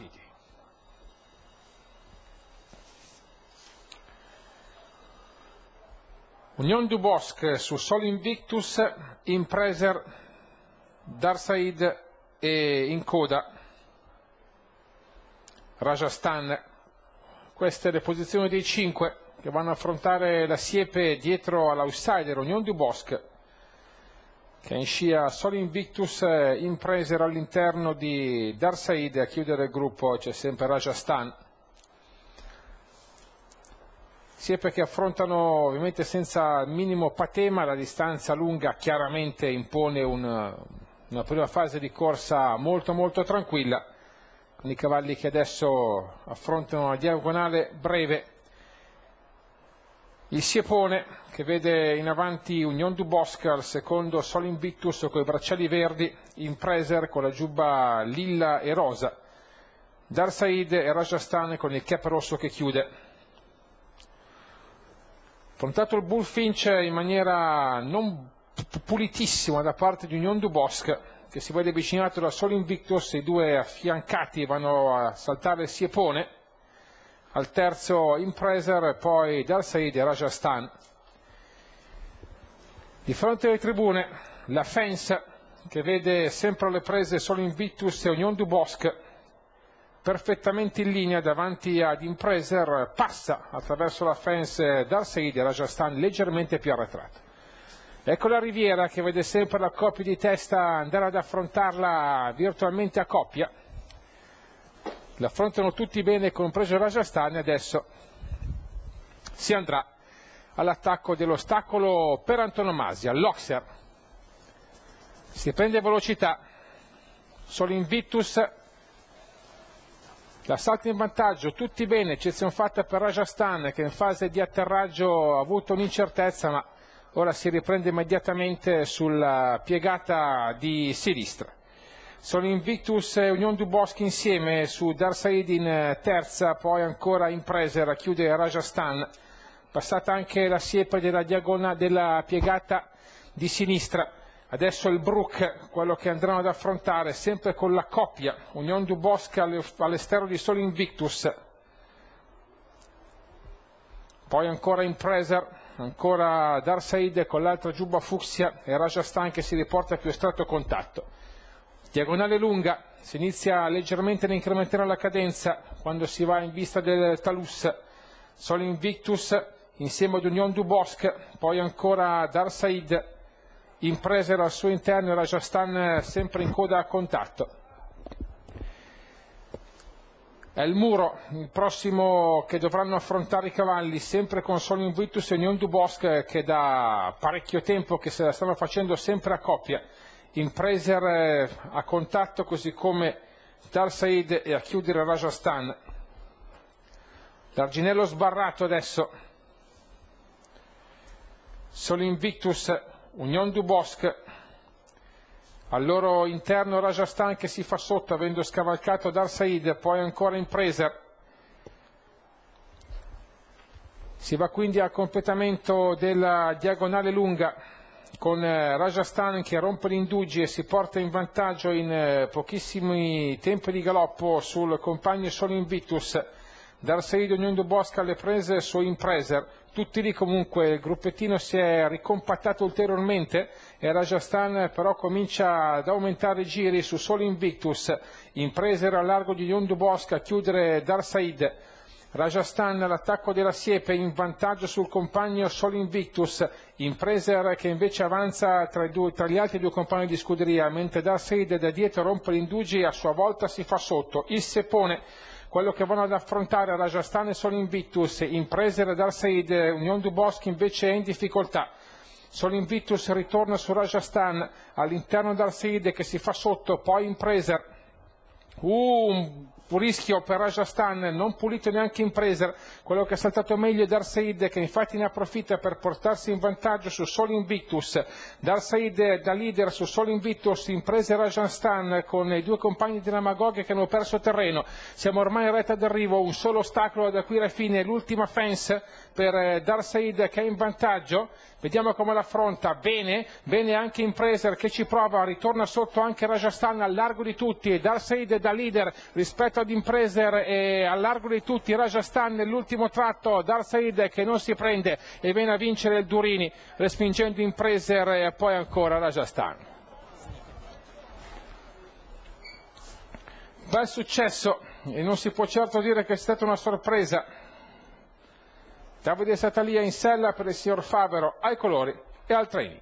partiti. Union du Bosque su Sol Invictus, Impreser, Darsaid e in coda Rajasthan. Queste le posizioni dei cinque che vanno a affrontare la siepe dietro all'outsider Union du Bosque che in scia Sol Invictus, Impreser all'interno di Darsaid a chiudere il gruppo c'è sempre Rajasthan siepe che affrontano ovviamente senza minimo patema, la distanza lunga chiaramente impone un, una prima fase di corsa molto molto tranquilla, con i cavalli che adesso affrontano una diagonale breve. Il Siepone che vede in avanti Union du Bosque al secondo Sol Invictus con i bracciali verdi, Impreser con la giubba lilla e rosa, Darsaid e Rajasthan con il cap rosso che chiude. Affrontato il Bullfinch in maniera non pulitissima da parte di Union du Bosque, che si vede avvicinato da solo Invictus, i due affiancati vanno a saltare il Siepone, al terzo Impreser, poi Darsaid e Rajasthan. Di fronte alle tribune, la Fence, che vede sempre alle prese solo Invictus e Union du Bosque, perfettamente in linea davanti ad Impreser, passa attraverso la fence Darsaid e Rajasthan leggermente più arretrato. Ecco la Riviera che vede sempre la coppia di testa andare ad affrontarla virtualmente a coppia. L'affrontano tutti bene, compreso Rajasthan, e adesso si andrà all'attacco dell'ostacolo per antonomasia, l'Oxer. Si prende velocità, solo Invictus L'assalto in vantaggio, tutti bene, eccezione fatta per Rajasthan che in fase di atterraggio ha avuto un'incertezza ma ora si riprende immediatamente sulla piegata di sinistra. Sono Invictus e Union du Bosque insieme su Darsaid in terza, poi ancora in Preser a chiudere Rajasthan. Passata anche la siepe della diagonale della piegata di sinistra Adesso il Brook, quello che andranno ad affrontare, sempre con la coppia, Union du Bosque all'esterno di Solo Invictus. Poi ancora Impreser, ancora Darsaid con l'altra giubba fucsia e Rajasthan che si riporta a più stretto contatto. Diagonale lunga, si inizia leggermente ad incrementare la cadenza quando si va in vista del Talus. Solo Invictus insieme ad Union du Bosque, poi ancora Darsaid impresero al suo interno e Rajasthan sempre in coda a contatto. È il muro, il prossimo che dovranno affrontare i cavalli, sempre con Solo Invictus e Union du Bosque che da parecchio tempo che se la stanno facendo sempre a coppia. Impreser eh, a contatto così come Darsaid e a chiudere Rajasthan. L'Arginello sbarrato adesso. Solo Invictus Union du Bosque, al loro interno Rajasthan che si fa sotto avendo scavalcato Dar Said, poi ancora in presa. Si va quindi al completamento della diagonale lunga con eh, Rajasthan che rompe l'indugi e si porta in vantaggio in eh, pochissimi tempi di galoppo sul compagno Solo Invictus. Dar Said Union du Bosque alle prese su Impreser tutti lì comunque il gruppettino si è ricompattato ulteriormente e Rajasthan però comincia ad aumentare i giri su solo Invictus, impreser a largo di Yondu Bosca chiudere Dar Said. Rajasthan all'attacco della Siepe in vantaggio sul compagno Sol Invictus, Impreser che invece avanza tra, due, tra, gli altri due compagni di scuderia, mentre Dar Said da dietro rompe l'indugi e a sua volta si fa sotto. Il Sepone quello che vanno ad affrontare Rajasthan e Sol Invictus, imprese Radar Said, Union du Bosque invece è in difficoltà. Sol Invictus ritorna su Rajasthan all'interno del Said che si fa sotto, poi impresa. Uh, rischio per Rajasthan, non pulito neanche in presa, quello che è saltato meglio è Darsaid che infatti ne approfitta per portarsi in vantaggio su Sol Invictus, Darsaid da leader su Sol Invictus, in presa Rajasthan con i due compagni di Namagog che hanno perso terreno, siamo ormai in retta d'arrivo, un solo ostacolo da qui alla fine, l'ultima fence per eh, Darsaid che è in vantaggio, vediamo come l'affronta, bene, bene anche in presa che ci prova, ritorna sotto anche Rajasthan al largo di tutti, Darsaid da leader rispetto tratto di Impreser e a largo di tutti Rajasthan nell'ultimo tratto Dar Said che non si prende e viene a vincere il Durini respingendo Impreser e poi ancora Rajasthan. Bel successo e non si può certo dire che è stata una sorpresa. Davide Satalia in sella per il signor Favero ai colori e al training.